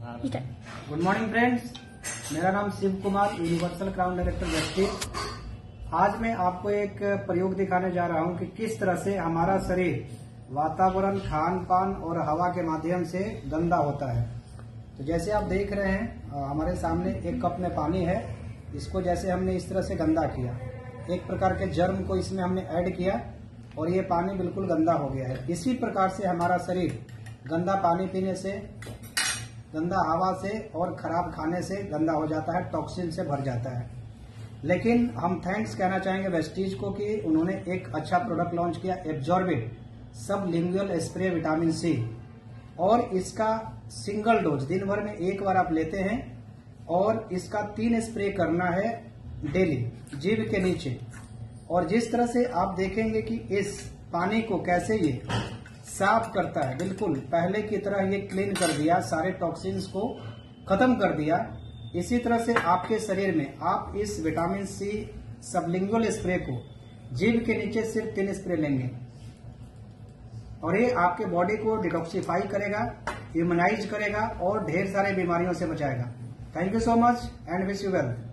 Good morning friends मेरा नाम Shiv Kumar universal crown director व्यक्ति आज मैं आपको एक प्रयोग दिखाने जा रहा हूँ कि किस तरह से हमारा शरीर वातावरण खान पान और हवा के माध्यम से गंदा होता है। तो जैसे आप देख रहे हैं हमारे सामने एक कप में पानी है। इसको जैसे हमने इस तरह से गंदा किया। एक प्रकार के जर्म को इसमें हमने ऐड किया और ये पानी बिल्कुल गंदा हो गया है। इसी प्रकार से हमारा शरीर गंदा पानी पीने से गंदा हवा से और खराब खाने से गंदा हो जाता है टॉक्सिन से भर जाता है। लेकिन हम थैंक्स कहना चाहेंगे वेस्टीज को कि उन्होंने एक अच्छा प्रोडक्ट लॉन्च किया एब्जॉर्बिट सब लिंगुअल स्प्रे विटामिन सी और इसका सिंगल डोज दिन भर में एक बार आप लेते हैं और इसका तीन स्प्रे करना है डेली जीव के नीचे। और जिस तरह से आप देखेंगे कि इस पानी को कैसे ये साफ़ करता है, बिल्कुल। पहले की तरह ये क्लीन कर दिया, सारे टॉक्सिन्स को खत्म कर दिया। इसी तरह से आपके शरीर में आप इस विटामिन सी सबलिंगुअल स्प्रे को जीभ के नीचे सिर्फ़ तीन स्प्रे लेंगे। और ये आपके बॉडी को डिटॉक्सीफाई करेगा इम्यूनाइज करेगा और ढेर सारे बीमारियों से बचाएगा। Thank you so much and wish you wealth